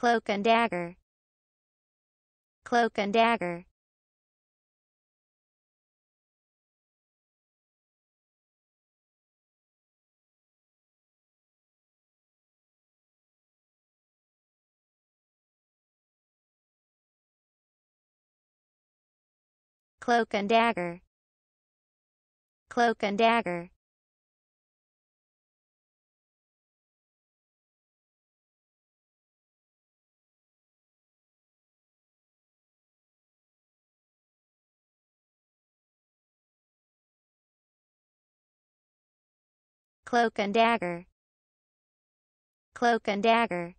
cloak and dagger. Cloak and dagger. Cloak and dagger. Cloak and dagger cloak and dagger. Cloak and dagger